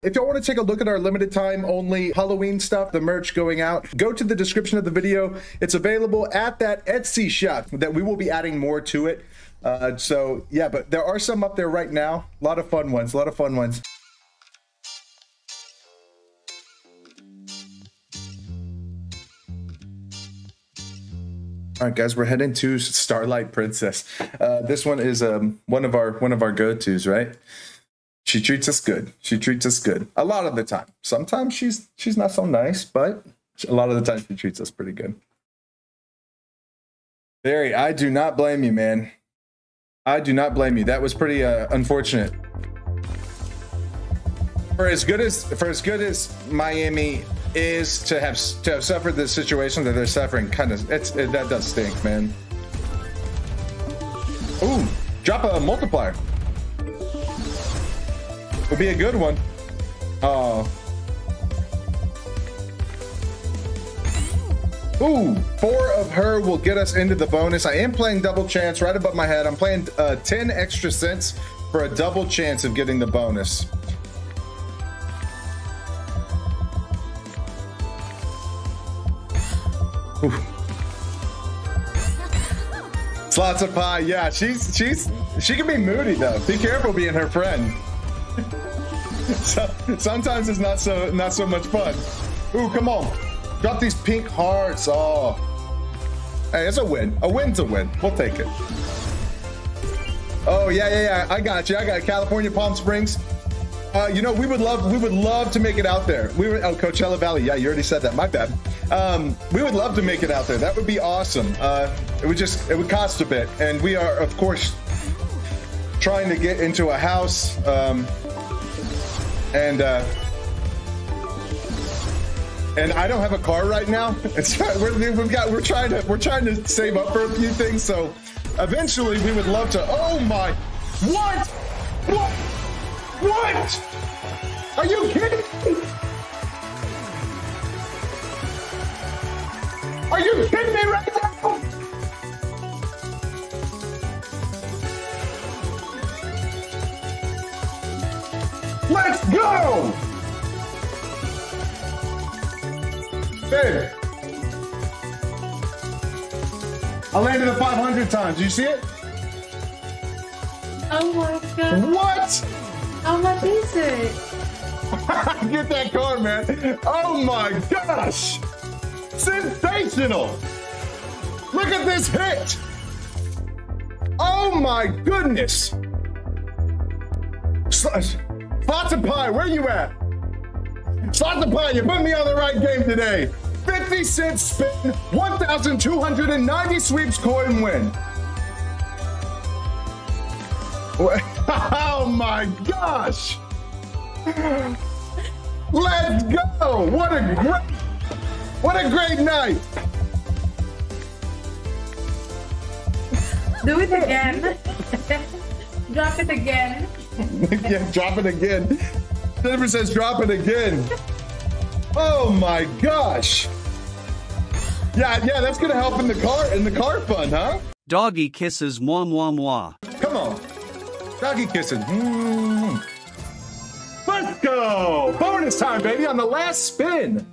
If y'all want to take a look at our limited time only Halloween stuff, the merch going out, go to the description of the video. It's available at that Etsy shop that we will be adding more to it. Uh, so yeah, but there are some up there right now. A lot of fun ones, a lot of fun ones. All right, guys, we're heading to Starlight Princess. Uh, this one is um, one of our one of our go-tos, right? She treats us good. She treats us good a lot of the time. Sometimes she's she's not so nice, but a lot of the time she treats us pretty good. Barry, I do not blame you, man. I do not blame you. That was pretty uh, unfortunate. For as good as for as good as Miami is to have to have suffered the situation that they're suffering, kind of it's it, that does stink, man. Ooh, drop a multiplier. Would be a good one. Oh. Ooh, four of her will get us into the bonus. I am playing double chance right above my head. I'm playing uh, 10 extra cents for a double chance of getting the bonus. Ooh. Slots of pie, yeah. She's she's she can be moody though. Be careful being her friend. so, sometimes it's not so not so much fun. Ooh, come on. Drop these pink hearts. Oh. Hey, it's a win. A win's a win. We'll take it. Oh yeah, yeah, yeah. I got you. I got California Palm Springs. Uh, you know, we would love we would love to make it out there. We were oh Coachella Valley. Yeah, you already said that. My bad. Um, we would love to make it out there. That would be awesome. Uh, it would just it would cost a bit, and we are of course trying to get into a house. Um, and uh, and I don't have a car right now. It's we're, we've got we're trying to we're trying to save up for a few things. So eventually we would love to. Oh my! What? What? What? Are you kidding me? Are you kidding me right Let's go! Babe. I landed it 500 times. Do you see it? Oh my god. What? How much is it? Get that car, man. Oh my gosh. Sensational. Look at this hit. Oh my goodness. Slots pie, where you at? Pie, you put me on the right game today. 50 cent spin, 1,290 sweeps coin win. Oh my gosh! Let's go! What a great, what a great night! Do it again. Drop it again. Yeah, drop it again. Jennifer says, drop it again. Oh my gosh! Yeah, yeah, that's gonna help in the car in the car fund, huh? Doggy kisses moi moi moi. Come on. Doggy kissing. Mm. Let's go! Bonus time, baby, on the last spin.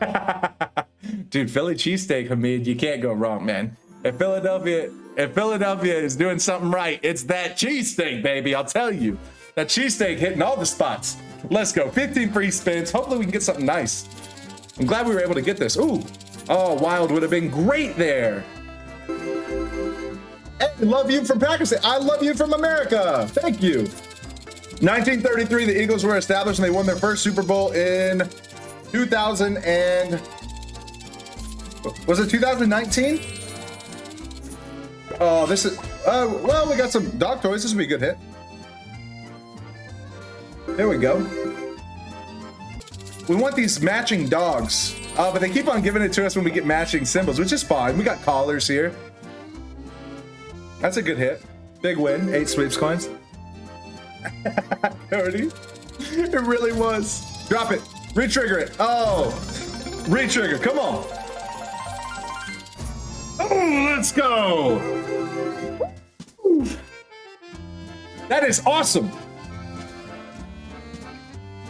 Dude, Philly cheesesteak, Hamid, you can't go wrong, man. If Philadelphia, if Philadelphia is doing something right, it's that cheesesteak, baby. I'll tell you. That cheesesteak hitting all the spots. Let's go. 15 free spins. Hopefully we can get something nice. I'm glad we were able to get this. Ooh. Oh, Wild would have been great there. Hey, love you from Pakistan. I love you from America. Thank you. 1933, the Eagles were established and they won their first Super Bowl in 2000 and was it 2019? Oh, this is. Uh, well, we got some dog toys. This will be a good hit. There we go. We want these matching dogs. Uh, but they keep on giving it to us when we get matching symbols, which is fine. We got collars here. That's a good hit. Big win. Eight sweeps coins. Cody. It really was. Drop it. Retrigger it. Oh. Retrigger. Come on. Oh, let's go. That is awesome.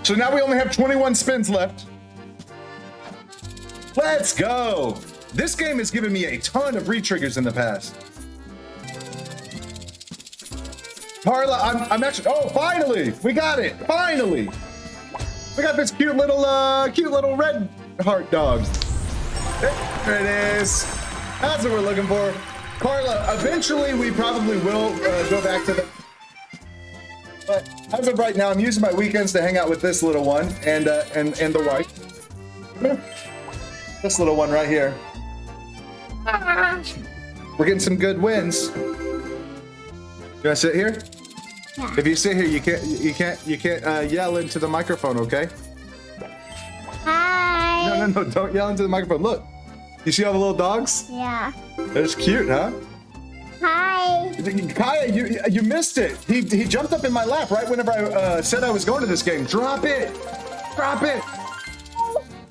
So now we only have 21 spins left. Let's go. This game has given me a ton of re-triggers in the past. Carla, I'm, I'm actually, oh, finally, we got it, finally. We got this cute little, uh, cute little red heart dog. There it is. That's what we're looking for. Carla, eventually we probably will uh, go back to the, but as of right now, I'm using my weekends to hang out with this little one and, uh, and, and the wife. This little one right here. We're getting some good wins. You wanna sit here? Yeah. If you sit here, you can't you can't you can't uh, yell into the microphone, okay? Hi. No, no, no! Don't yell into the microphone. Look, you see all the little dogs? Yeah. That's cute, huh? Hi. Kaya, you you missed it. He he jumped up in my lap right whenever I uh, said I was going to this game. Drop it, drop it.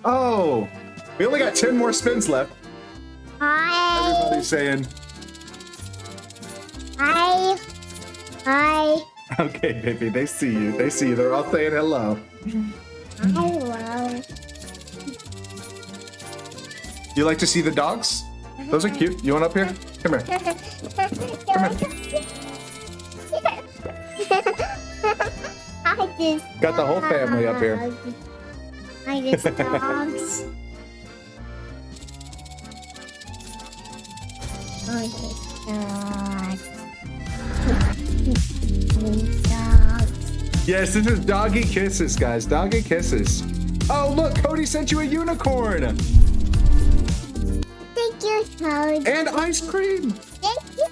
Oh, we only got ten more spins left. Hi. Everybody's saying, Hi. Hi. "Okay, baby, they see you. They see you. They're all saying hello." Hello. You like to see the dogs? Those are cute. You want up here? Come here. I just Got the whole family up here. I just dogs. I just dogs. dogs. Yes, this is doggy kisses, guys. Doggy kisses. Oh, look, Cody sent you a unicorn Toad. and ice cream. Thank you,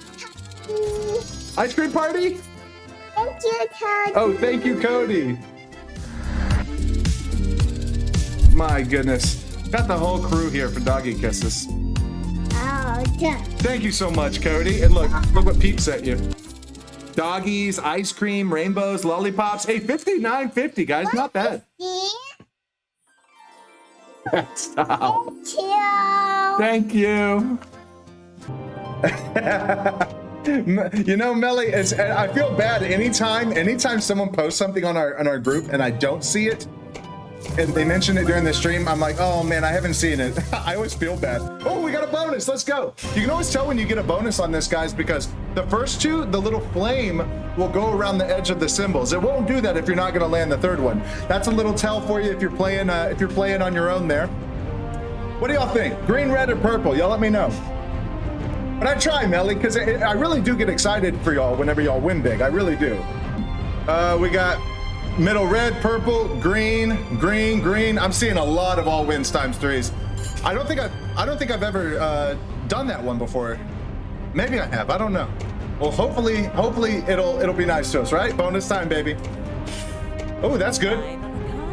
Toad. Ice cream party? Thank you, Toad. Oh, thank you, Cody. My goodness. Got the whole crew here for doggy kisses. Oh, Toad. Thank you so much, Cody. And look, look what Peep sent you. Doggies, ice cream, rainbows, lollipops. Hey, 59.50, guys. Not bad. Stop. Two. Thank you. you know, Melly, it's, I feel bad anytime anytime someone posts something on our on our group and I don't see it, and they mention it during the stream, I'm like, oh man, I haven't seen it. I always feel bad. Oh, we got a bonus. Let's go. You can always tell when you get a bonus on this, guys, because the first two, the little flame will go around the edge of the symbols. It won't do that if you're not going to land the third one. That's a little tell for you if you're playing uh, if you're playing on your own there. What do y'all think? Green, red, or purple? Y'all let me know. But I try, Melly, because I really do get excited for y'all whenever y'all win big. I really do. Uh, we got middle red, purple, green, green, green. I'm seeing a lot of all wins times threes. I don't think I've, I don't think I've ever uh, done that one before. Maybe I have. I don't know. Well, hopefully, hopefully it'll it'll be nice to us, right? Bonus time, baby. Oh, that's good.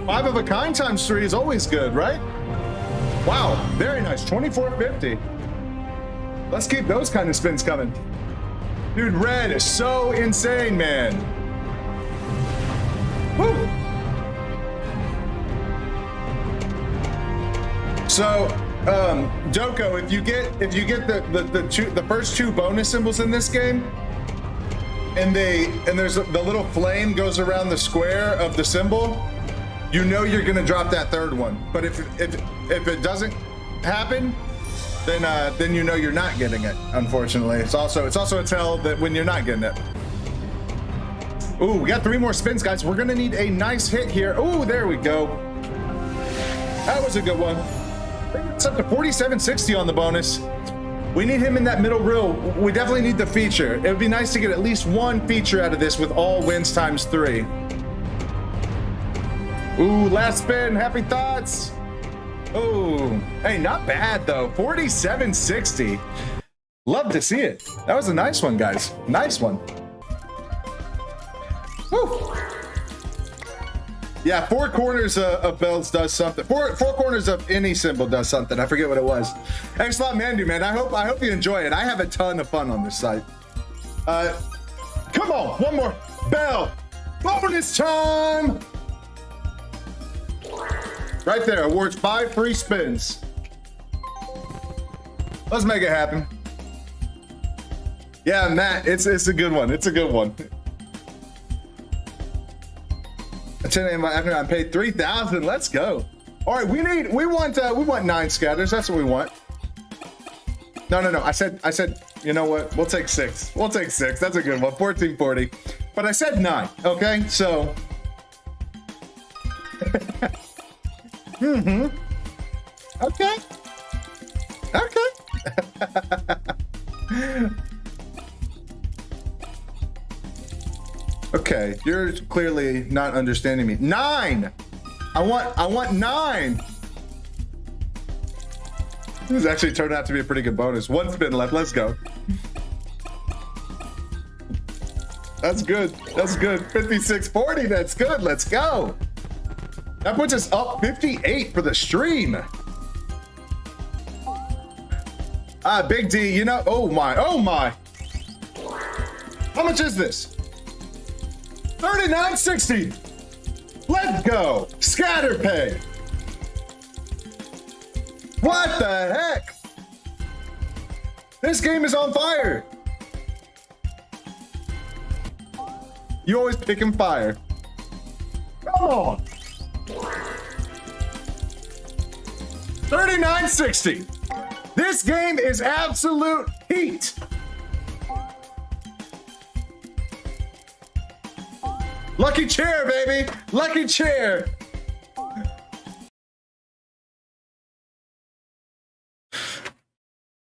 Five of a kind times three is always good, right? Wow, very nice. 2450. Let's keep those kind of spins coming. Dude, red is so insane, man. Woo! So, um, Doko, if you get if you get the the the, two, the first two bonus symbols in this game, and they and there's a, the little flame goes around the square of the symbol, you know you're gonna drop that third one. But if if if it doesn't happen, then uh, then you know you're not getting it. Unfortunately, it's also it's also a tell that when you're not getting it. Ooh, we got three more spins, guys. We're gonna need a nice hit here. Ooh, there we go. That was a good one. It's up to 4760 on the bonus. We need him in that middle row. We definitely need the feature. It would be nice to get at least one feature out of this with all wins times three. Ooh, last spin. Happy thoughts. Oh, hey, not bad though. 4760. Love to see it. That was a nice one, guys. Nice one. Woo. Yeah, four corners of bells does something. Four four corners of any symbol does something. I forget what it was. Thanks a lot, Mandy, man. I hope I hope you enjoy it. I have a ton of fun on this site. Uh, come on, one more bell. Bonus time. Right there, awards five free spins. Let's make it happen. Yeah, Matt, it's it's a good one. It's a good one. At 10 a.m. after I paid 3,000. Let's go. All right, we need, we want, uh, we want nine scatters. That's what we want. No, no, no. I said, I said, you know what? We'll take six. We'll take six. That's a good one. 1440. But I said nine. Okay, so. Mm-hmm. Okay. Okay. okay, you're clearly not understanding me. Nine. I want. I want nine. This actually turned out to be a pretty good bonus. One spin left. Let's go. That's good. That's good. 5640. That's good. Let's go. That puts us up 58 for the stream. Ah, Big D, you know, oh my, oh my. How much is this? 39.60. Let's go. Scatter pay. What the heck? This game is on fire. You always pick picking fire. Come on. 3960. This game is absolute heat. Lucky chair, baby. Lucky chair.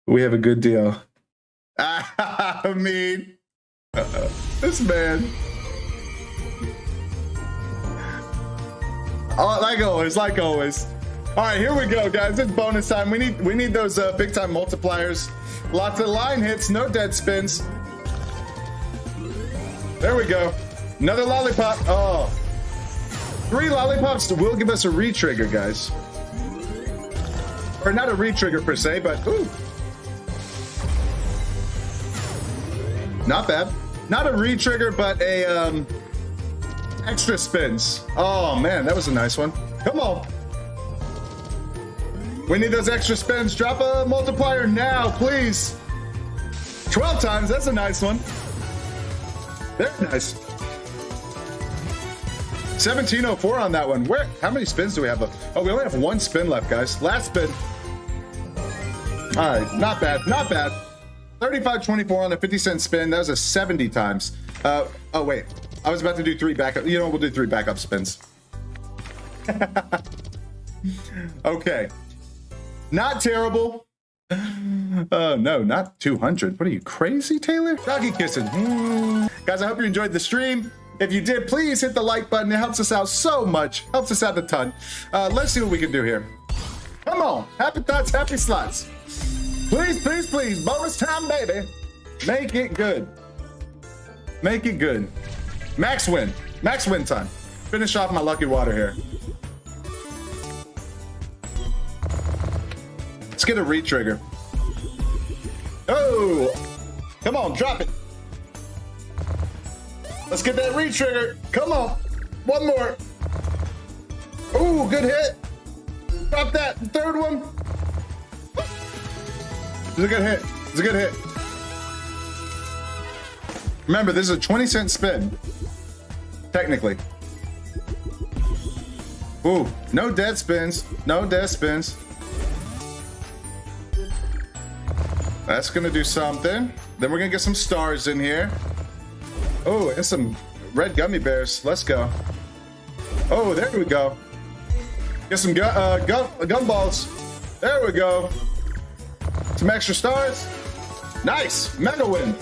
We have a good deal. I mean, uh, this man. Oh, like always, like always. All right, here we go, guys. It's bonus time. We need we need those uh, big time multipliers. Lots of line hits, no dead spins. There we go. Another lollipop. Oh, three lollipops will give us a re-trigger, guys. Or not a re-trigger per se, but ooh. Not bad. Not a re-trigger, but a um, extra spins. Oh man, that was a nice one. Come on. We need those extra spins. Drop a multiplier now, please. 12 times, that's a nice one. Very nice. 1704 on that one. Where? How many spins do we have left? Oh, we only have one spin left, guys. Last spin. All right, not bad, not bad. 35.24 on a 50 cent spin. That was a 70 times. Uh, oh, wait. I was about to do three backup. You know, we'll do three backup spins. okay. Not terrible. Uh, no, not 200. What are you, crazy, Taylor? Doggy kissing. Mm. Guys, I hope you enjoyed the stream. If you did, please hit the like button. It helps us out so much. Helps us out a ton. Uh, let's see what we can do here. Come on. Happy thoughts, happy slots. Please, please, please. Bonus time, baby. Make it good. Make it good. Max win. Max win time. Finish off my lucky water here. Let's get a re-trigger. Oh! Come on, drop it. Let's get that re-trigger. Come on. One more. Ooh, good hit. Drop that. Third one. It's a good hit. It's a good hit. Remember, this is a 20 cent spin. Technically. Ooh, no dead spins. No dead spins. That's gonna do something. Then we're gonna get some stars in here. Oh, and some red gummy bears. Let's go. Oh, there we go. Get some gu uh, gun gumballs. There we go. Some extra stars. Nice. Mega win.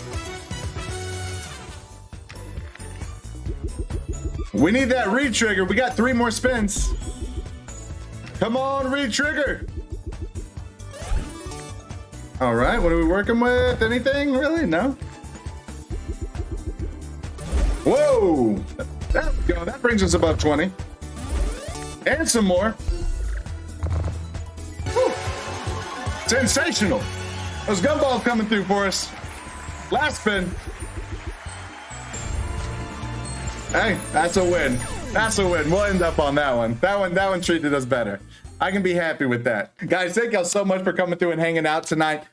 We need that re-trigger. We got three more spins. Come on, re-trigger. All right, what are we working with? Anything really? No. Whoa! There we go. That brings us above 20. And some more. Whew. Sensational. Those gumballs coming through for us. Last spin. Hey, that's a win. That's a win. We'll end up on that one. That one, that one treated us better. I can be happy with that. Guys, thank y'all so much for coming through and hanging out tonight.